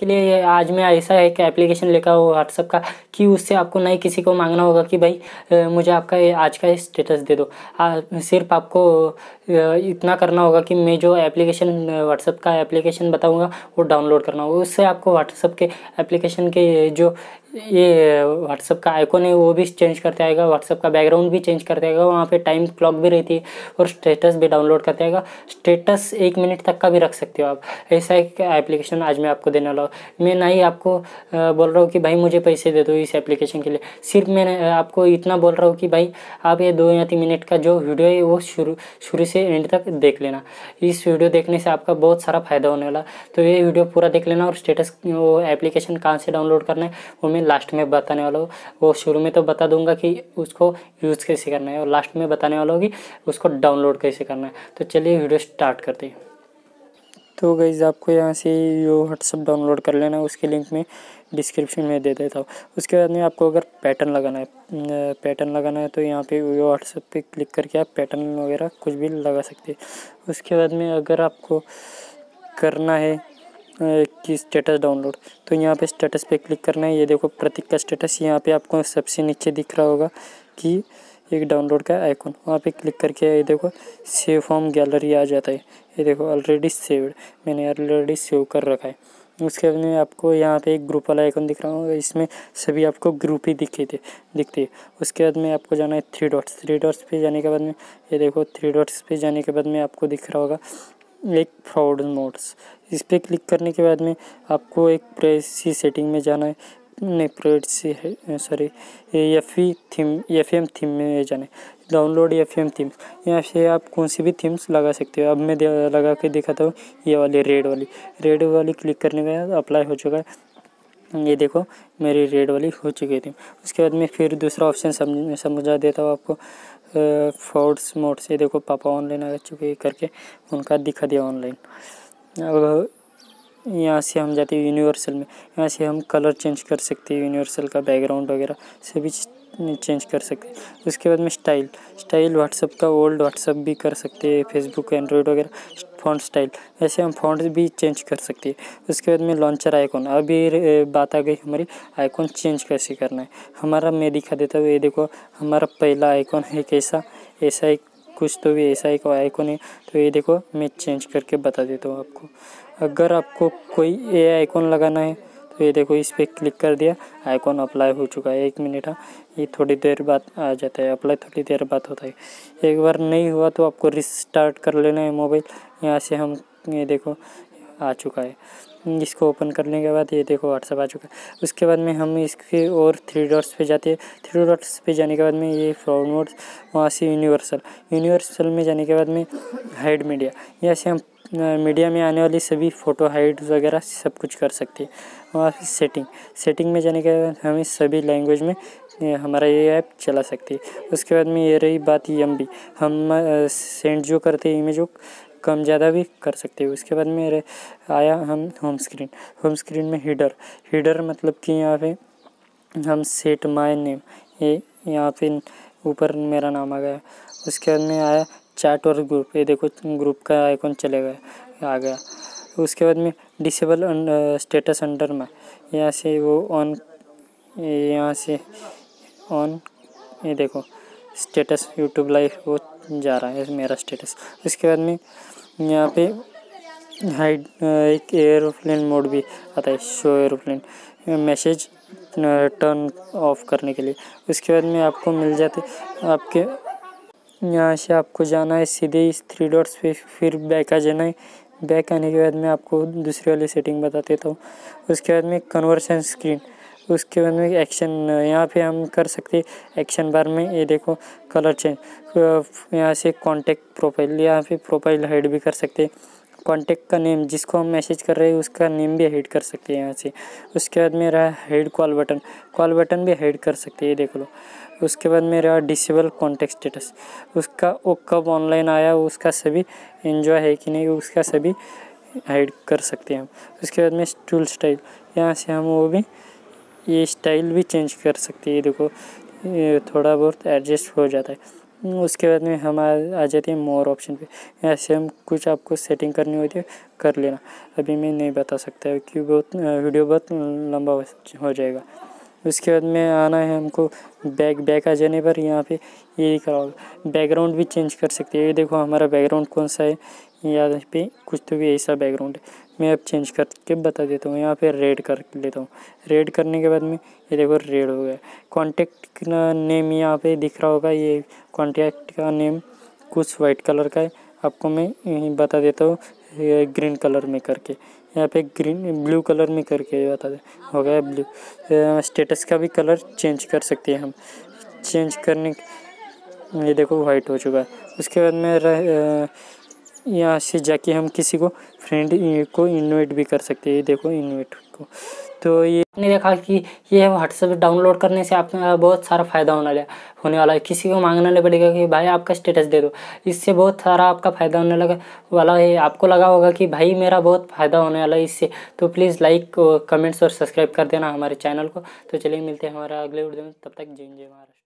के लिए आज मैं ऐसा एक एप्लीकेशन लेकर हूँ व्हाट्सअप का कि उससे आपको नहीं किसी को मांगना होगा कि भाई मुझे आपका आज का स्टेटस दे दो। आ, सिर्फ़ आपको इतना करना होगा कि मैं जो एप्लीकेशन व्हाट्सअप का एप्लीकेशन बताऊँगा वो डाउनलोड करना होगा। उससे आपको व्हाट्सअप के एप्लीकेशन के जो ये व्हाट्सअप का आइकॉन है, वो भी चेंज करते आएगा व्हाट्सअप का बैकग्राउंड भी चेंज करते आएगा, वहाँ पे टाइम क्लॉक भी रहती है और स्टेटस भी डाउनलोड करते आएगा। स्टेटस एक मिनट तक का भी रख सकते हो आप। ऐसा एक एप्लीकेशन आज मैं आपको देने वाला हूँ। मैं ना ही आपको बोल रहा हूँ कि भाई मुझे पैसे दे दो इस एप्लीकेशन के लिए। सिर्फ़ मैं आपको इतना बोल रहा हूँ कि भाई आप ये दो या तीन मिनट का जो वीडियो है, वो शुरू शुरू से एंड तक देख लेना। इस वीडियो देखने से आपका बहुत सारा फ़ायदा होने वाला। तो ये वीडियो पूरा देख लेना और स्टेटस वो एप्लीकेशन कहाँ से डाउनलोड करना है, वो मैं लास्ट में बताने वाला हूँ। वो शुरू में तो बता दूँगा कि उसको यूज़ कैसे करना है और लास्ट में बताने वाला हूँ कि उसको डाउनलोड कैसे करना है। तो चलिए वीडियो स्टार्ट करते हैं। तो गईज़ आपको यहाँ से जो व्हाट्सअप डाउनलोड कर लेना उसके लिंक में डिस्क्रिप्शन में दे देता हूँ। उसके बाद में आपको अगर पैटर्न लगाना है पैटर्न लगाना है तो यहाँ पे वो व्हाट्सअप पे क्लिक करके आप पैटर्न वगैरह कुछ भी लगा सकते हैं। उसके बाद में अगर आपको करना है की स्टेटस डाउनलोड तो यहाँ पे स्टेटस पे क्लिक करना है। ये देखो, प्रतीक का स्टेटस यहाँ पे आपको सबसे नीचे दिख रहा होगा कि एक डाउनलोड का आइकॉन वहाँ पे क्लिक करके ये देखो सेव फॉर्म गैलरी आ जाता है। ये देखो ऑलरेडी सेव्ड मैंने ऑलरेडी सेव कर रखा है। उसके बाद में आपको यहाँ पे एक ग्रुप वाला आइकन दिख रहा होगा। इसमें सभी आपको ग्रुप ही दिखे थे, दिखते हैं। उसके बाद में आपको जाना है थ्री डॉट्स थ्री डॉट्स पे जाने के बाद में, ये देखो थ्री डॉट्स पे जाने के बाद में आपको दिख रहा होगा एक फ्रॉड मोड्स इस पर क्लिक करने के बाद में आपको एक प्राइवेसी सेटिंग में जाना है। नहीं प्राइवेसी है sorry F E theme F M theme में जाना है। डाउनलोड एफ़ एम थीम यहाँ से आप कौन सी भी थीम्स लगा सकते हो। अब मैं लगा के दिखाता हूँ, ये वाली रेड वाली। रेड वाली क्लिक करने के बाद अप्लाई हो चुका है। ये देखो, मेरी रेड वाली हो चुकी थी। उसके बाद मैं फिर दूसरा ऑप्शन समझ समझा देता हूँ आपको। फोर्ड्स मोड से देखो, पापा ऑनलाइन आ चुके करके, उनका दिखा दिया ऑनलाइन अब यहाँ से हम जाते हैं यूनिवर्सल में। यहाँ से हम कलर चेंज कर सकते हैं यूनिवर्सल का बैकग्राउंड वगैरह, सभी चेंज कर सकते हैं। उसके बाद में स्टाइल स्टाइल व्हाट्सअप का ओल्ड व्हाट्सअप भी कर सकते हैं फेसबुक एंड्रॉयड वगैरह फ़ॉन्ट स्टाइल ऐसे हम फ़ॉन्ट भी चेंज कर सकते हैं। उसके बाद में लॉन्चर आइकॉन अभी बात आ गई हमारी आइकॉन चेंज कैसे करना है? हमारा मैं दिखा देता हूँ, ये देखो, हमारा पहला आइकॉन है कैसा? ऐसा एक कुछ तो भी ऐसा एक आइकॉन है। तो ये देखो मैं चेंज करके बता देता हूँ आपको। अगर आपको कोई ए आइकॉन लगाना है तो ये देखो, इस पर क्लिक कर दिया। आइकॉन अप्लाई हो चुका है, एक मिनट हाँ। ये थोड़ी देर बाद आ जाता है अप्लाई थोड़ी देर बाद होता है। एक बार नहीं हुआ तो आपको रिस्टार्ट कर लेना है मोबाइल यहाँ से हम, ये देखो, आ चुका है। इसको ओपन करने के बाद ये देखो व्हाट्सअप आ चुका है। उसके बाद में हम इसके और थ्री डॉट्स पे जाते हैं। थ्री डॉट्स पे जाने के बाद में ये फ्रॉड वहाँ से यूनिवर्सल यूनिवर्सल में जाने के बाद में हाइड मीडिया यहाँ से हम मीडिया में आने वाली सभी फ़ोटो हाइड वगैरह सब कुछ कर सकते हैं। वहाँ से सेटिंग सेटिंग में जाने के बाद हमें सभी लैंग्वेज में हमारा ये ऐप चला सकती है। उसके बाद में ये रही बात एम बी हम सेंड जो करते हैं इमेज कम ज़्यादा भी कर सकते हो। उसके बाद में आया हम होम स्क्रीन होम स्क्रीन में हीडर हीडर मतलब कि यहाँ पे हम सेट माय नेम ये यहाँ पे ऊपर मेरा नाम आ गया। उसके बाद में आया चैट और ग्रुप ये देखो ग्रुप का आइकॉन चले गया आ गया। उसके बाद में डिसेबल स्टेटस अंडर में यहाँ से वो ऑन यहाँ से ऑन ये देखो स्टेटस यूट्यूब लाइव वो जा रहा है मेरा स्टेटस उसके बाद में यहाँ पे हाइड एक एरोप्लेन मोड भी आता है show aeroplane message turn off करने के लिए। उसके बाद में आपको मिल जाते, आपके यहाँ से आपको जाना है, सीधे इस थ्री डॉट्स पे फिर बैक आ जाना है। बैक आने के बाद में आपको दूसरी वाली सेटिंग बता देता हूँ उसके बाद में कन्वर्सन स्क्रीन उसके बाद में एक्शन यहाँ पे हम कर सकते एक्शन बार में। ये देखो कलर चेंज यहाँ से कॉन्टेक्ट प्रोफ़ाइल यहाँ पे प्रोफ़ाइल हाइड भी कर सकते कॉन्टेक्ट का नेम जिसको हम मैसेज कर रहे हैं, उसका नेम भी हाइड कर सकते हैं यहाँ से। उसके बाद में रहा कॉल बटन कॉल बटन भी हाइड कर सकते हैं देख लो। उसके बाद में रहा डिसेबल कॉन्टेक्ट स्टेटस उसका, वो कब ऑनलाइन आया, उसका सभी इन्जॉय है कि नहीं, उसका सभी हाइड कर सकते हैं हम। उसके बाद में स्टूल स्टाइल यहाँ से हम वो भी ये स्टाइल भी चेंज कर सकती है, देखो थोड़ा बहुत एडजस्ट हो जाता है। उसके बाद में हम आ जाते हैं मोर ऑप्शन पे। ऐसे हम कुछ आपको सेटिंग करनी होती है, कर लेना। अभी मैं नहीं बता सकता क्योंकि बहुत वीडियो बहुत लंबा हो जाएगा। उसके बाद में आना है हमको बैक बैक आ जाने पर यहाँ पे ये होगा बैकग्राउंड भी चेंज कर सकते हैं। ये देखो, हमारा बैकग्राउंड कौन सा है? यहाँ पे कुछ तो भी ऐसा बैकग्राउंड है। मैं अब चेंज करके बता देता हूँ, यहाँ पे रेड कर लेता हूँ। रेड करने के बाद में, ये देखो रेड हो गया। कॉन्टेक्ट नेम यहाँ पे दिख रहा होगा, ये कॉन्टैक्ट का नेम कुछ वाइट कलर का है। आपको मैं बता देता हूँ ग्रीन कलर में करके। यहाँ पे ग्रीन ब्लू कलर में करके बता दे, हो गया ब्लू स्टेटस का भी कलर चेंज कर सकते हैं हम। चेंज करने ये देखो वाइट हो चुका है। उसके बाद में यहाँ से जाके हम किसी को फ्रेंड को इनवाइट भी कर सकते हैं। देखो इनवाइट को। तो ये आपने देखा कि ये व्हाट्सएप डाउनलोड करने से आप बहुत सारा फ़ायदा होने वाला होने वाला है। किसी को मांगना नहीं पड़ेगा कि भाई आपका स्टेटस दे दो। इससे बहुत सारा आपका फ़ायदा होने लगा, वाला है आपको लगा होगा कि भाई मेरा बहुत फ़ायदा होने वाला है इससे। तो प्लीज़ लाइक कमेंट्स और सब्सक्राइब कर देना हमारे चैनल को। तो चलिए मिलते हैं हमारा अगले वीडियो में। तब तक जय जय महाराष्ट्र।